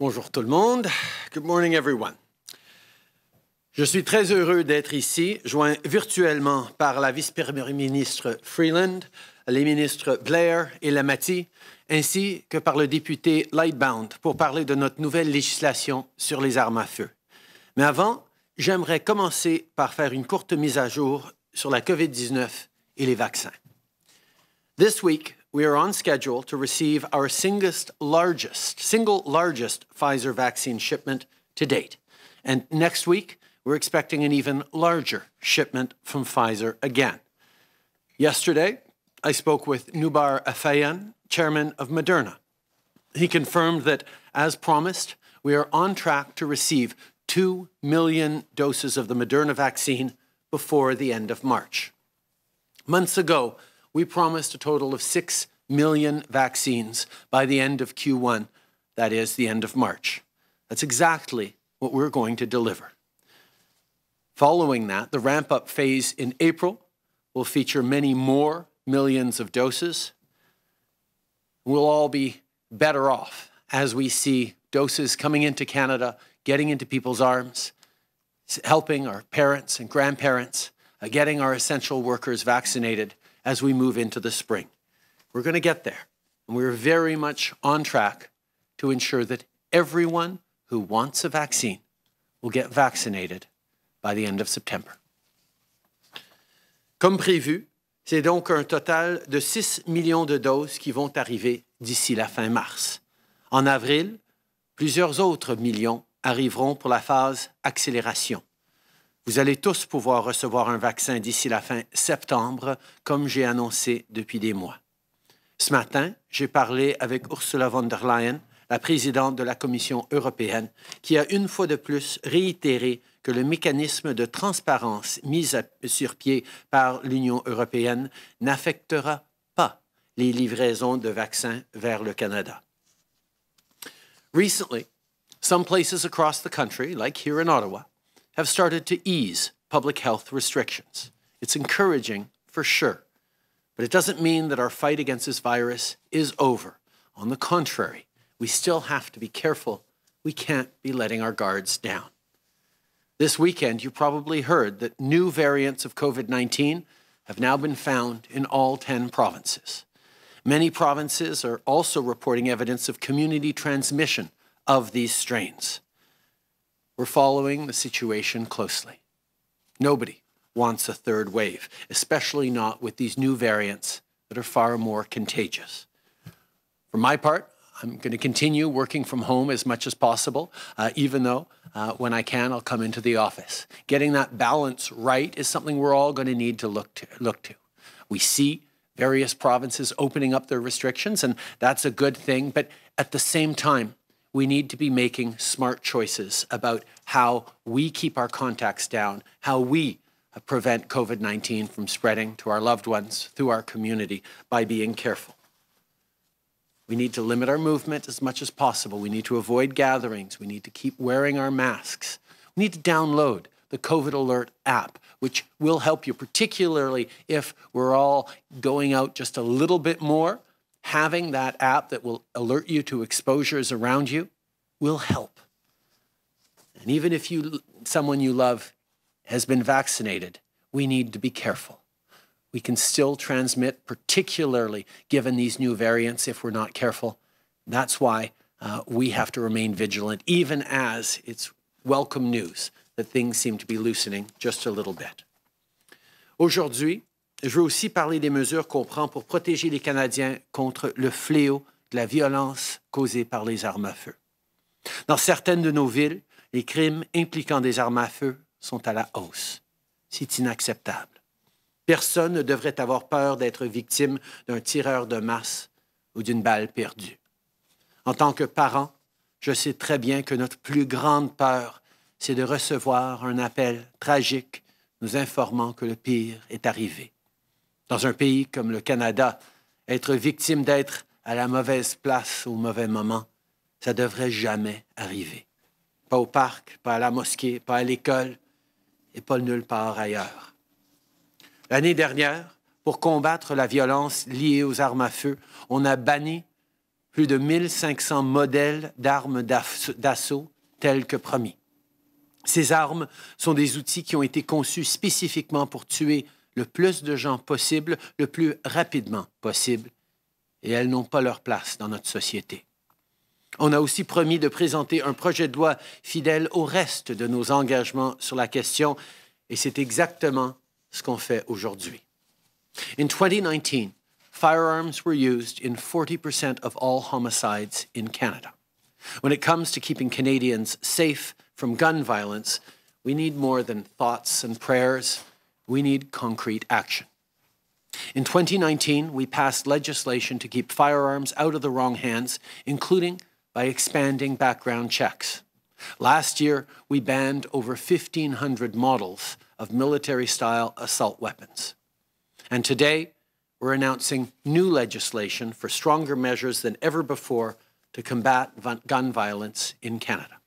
Bonjour tout le monde. Good morning everyone. Je suis très heureux d'être ici, joint virtuellement par la vice-première ministre Freeland, les ministres Blair et Lamati, ainsi que par le député Lightbound pour parler de notre nouvelle législation sur les armes à feu. Mais avant, j'aimerais commencer par faire une courte mise à jour sur la COVID-19 et les vaccins. We are on schedule to receive our singest largest, single largest Pfizer vaccine shipment to date. And next week, we're expecting an even larger shipment from Pfizer again. Yesterday, I spoke with Noubar Afeyan, chairman of Moderna. He confirmed that, as promised, we are on track to receive 2 million doses of the Moderna vaccine before the end of March. Months ago, we promised a total of 6 million vaccines by the end of Q1, that is, the end of March. That's exactly what we're going to deliver. Following that, the ramp up phase in April will feature many more millions of doses. We'll all be better off as we see doses coming into Canada, getting into people's arms, helping our parents and grandparents, uh, getting our essential workers vaccinated as we move into the spring. We're going to get there. And we're very much on track to ensure that everyone who wants a vaccine will get vaccinated by the end of September. Comme prévu, c'est donc un total de 6 millions de doses qui vont arriver d'ici la fin mars. En avril, plusieurs autres millions arriveront pour la phase accélération. Vous allez tous pouvoir recevoir un vaccin d'ici la fin septembre, comme j'ai annoncé depuis des mois. Ce matin, j'ai parlé avec Ursula von der Leyen, la présidente de la Commission européenne, qui a une fois de plus réitéré que le mécanisme de transparence mis sur pied par l'Union européenne n'affectera pas les livraisons de vaccins vers le Canada. Recently, Ottawa, have started to ease public health restrictions. It's encouraging for sure. But it doesn't mean that our fight against this virus is over. On the contrary, we still have to be careful. We can't be letting our guards down. This weekend, you probably heard that new variants of COVID 19 have now been found in all 10 provinces. Many provinces are also reporting evidence of community transmission of these strains. We're following the situation closely. Nobody wants a third wave, especially not with these new variants that are far more contagious. For my part, I'm going to continue working from home as much as possible, uh, even though uh, when I can, I'll come into the office. Getting that balance right is something we're all going to need to look to. Look to. We see various provinces opening up their restrictions, and that's a good thing. But at the same time, we need to be making smart choices about how we keep our contacts down, how we prevent COVID 19 from spreading to our loved ones through our community by being careful. We need to limit our movement as much as possible. We need to avoid gatherings. We need to keep wearing our masks. We need to download the COVID Alert app, which will help you, particularly if we're all going out just a little bit more. Having that app that will alert you to exposures around you will help. And even if you someone you love has been vaccinated, we need to be careful. We can still transmit, particularly given these new variants, if we're not careful. That's why uh, we have to remain vigilant, even as it's welcome news that things seem to be loosening just a little bit. Aujourd'hui, je veux aussi parler des mesures qu'on prend pour protéger les Canadiens contre le fléau de la violence causée par les armes à feu. Dans certaines de nos villes, les crimes impliquant des armes à feu sont à la hausse. C'est inacceptable. Personne ne devrait avoir peur d'être victime d'un tireur de masse ou d'une balle perdue. En tant que parent, je sais très bien que notre plus grande peur, c'est de recevoir un appel tragique nous informant que le pire est arrivé. Dans un pays comme le Canada, être victime d'être à la mauvaise place au mauvais moment, ça devrait jamais arriver. Pas au parc, pas à la mosquée, pas à l'école, et pas nulle part ailleurs. L'année dernière, pour combattre la violence liée aux armes à feu, on a banni plus de 1500 modèles d'armes d'assaut tels que promis. Ces armes sont des outils qui ont été conçus spécifiquement pour tuer le plus de gens possible, le plus rapidement possible, et elles n'ont pas leur place dans notre société. On a aussi promis de présenter un projet de loi fidèle au reste de nos engagements sur la question, et c'est exactement ce qu'on fait aujourd'hui. In 2019, firearms were used in 40% of all homicides in Canada. When it comes to keeping Canadians safe from gun violence, we need more than thoughts and prayers. We need concrete action. In 2019, we passed legislation to keep firearms out of the wrong hands, including by expanding background checks. Last year, we banned over 1,500 models of military-style assault weapons. And today, we're announcing new legislation for stronger measures than ever before to combat gun violence in Canada.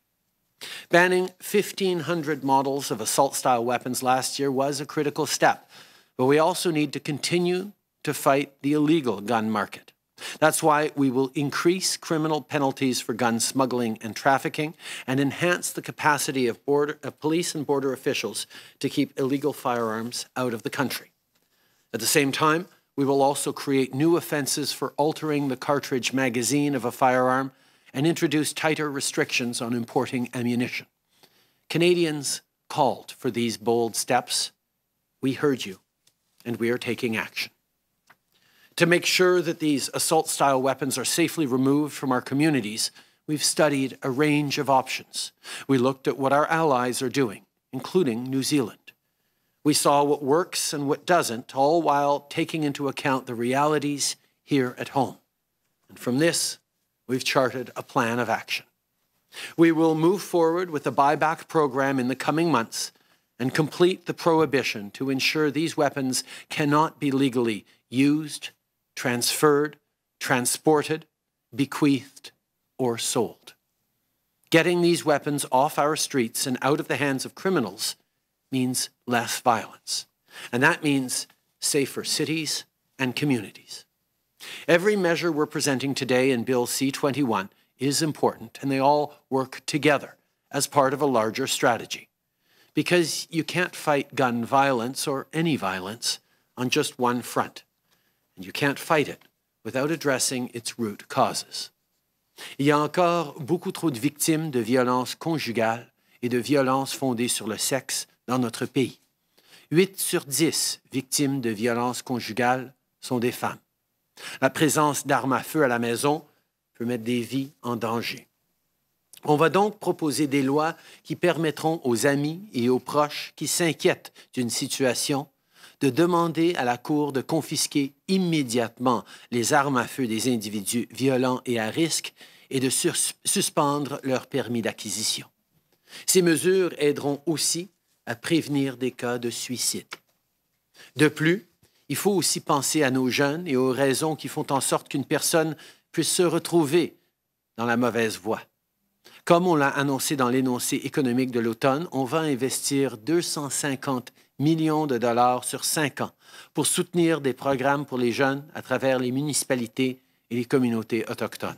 Banning 1,500 models of assault-style weapons last year was a critical step, but we also need to continue to fight the illegal gun market. That's why we will increase criminal penalties for gun smuggling and trafficking and enhance the capacity of, border, of police and border officials to keep illegal firearms out of the country. At the same time, we will also create new offenses for altering the cartridge magazine of a firearm and introduce tighter restrictions on importing ammunition. Canadians called for these bold steps. We heard you, and we are taking action. To make sure that these assault-style weapons are safely removed from our communities, we've studied a range of options. We looked at what our allies are doing, including New Zealand. We saw what works and what doesn't, all while taking into account the realities here at home. And from this, we've charted a plan of action. We will move forward with the buyback program in the coming months and complete the prohibition to ensure these weapons cannot be legally used, transferred, transported, bequeathed, or sold. Getting these weapons off our streets and out of the hands of criminals means less violence. And that means safer cities and communities. Every measure we're presenting today in Bill C-21 is important, and they all work together as part of a larger strategy. Because you can't fight gun violence or any violence on just one front, and you can't fight it without addressing its root causes. Il y a encore beaucoup trop de victimes de violences conjugales et de violences fondées sur le sexe dans notre pays. 8 sur 10 victimes de violences conjugales sont des femmes. La présence d'armes à feu à la maison peut mettre des vies en danger. On va donc proposer des lois qui permettront aux amis et aux proches qui s'inquiètent d'une situation de demander à la Cour de confisquer immédiatement les armes à feu des individus violents et à risque et de suspendre leur permis d'acquisition. Ces mesures aideront aussi à prévenir des cas de suicide. De plus, il faut aussi penser à nos jeunes et aux raisons qui font en sorte qu'une personne puisse se retrouver dans la mauvaise voie. Comme on l'a annoncé dans l'énoncé économique de l'automne, on va investir 250 millions de dollars sur cinq ans pour soutenir des programmes pour les jeunes à travers les municipalités et les communautés autochtones.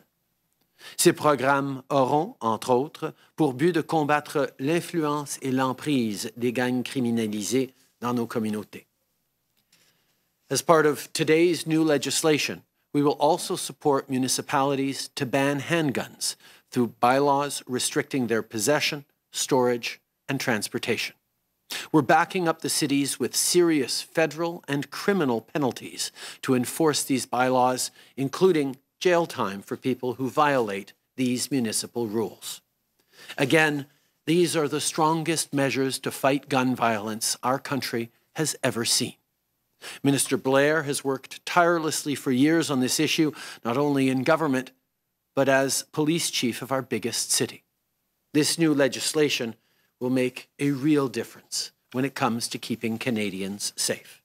Ces programmes auront, entre autres, pour but de combattre l'influence et l'emprise des gangs criminalisés dans nos communautés. As part of today's new legislation, we will also support municipalities to ban handguns through bylaws restricting their possession, storage, and transportation. We're backing up the cities with serious federal and criminal penalties to enforce these bylaws, including jail time for people who violate these municipal rules. Again, these are the strongest measures to fight gun violence our country has ever seen. Minister Blair has worked tirelessly for years on this issue, not only in government, but as police chief of our biggest city. This new legislation will make a real difference when it comes to keeping Canadians safe.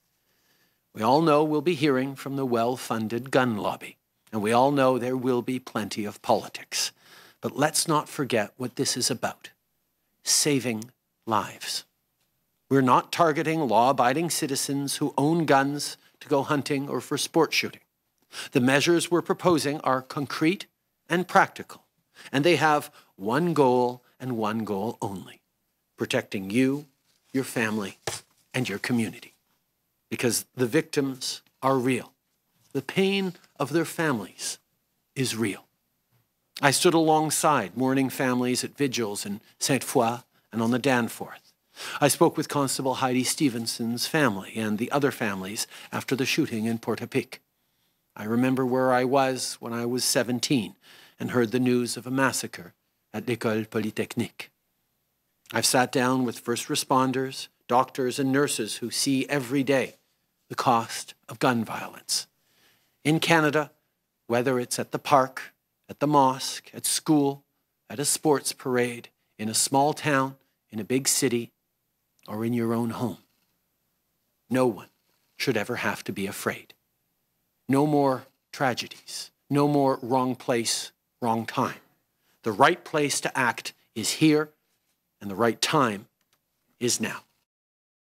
We all know we'll be hearing from the well-funded gun lobby. And we all know there will be plenty of politics. But let's not forget what this is about saving lives. We're not targeting law abiding citizens who own guns to go hunting or for sport shooting. The measures we're proposing are concrete and practical, and they have one goal and one goal only protecting you, your family, and your community. Because the victims are real. The pain of their families is real. I stood alongside mourning families at vigils in Sainte Foy and on the Danforth. I spoke with Constable Heidi Stevenson's family and the other families after the shooting in Portapique. I remember where I was when I was 17 and heard the news of a massacre at l'École Polytechnique. I've sat down with first responders, doctors, and nurses who see every day the cost of gun violence. In Canada, whether it's at the park, at the mosque, at school, at a sports parade, in a small town, in a big city, or in your own home, no one should ever have to be afraid. No more tragedies, no more wrong place, wrong time. The right place to act is here, and the right time is now.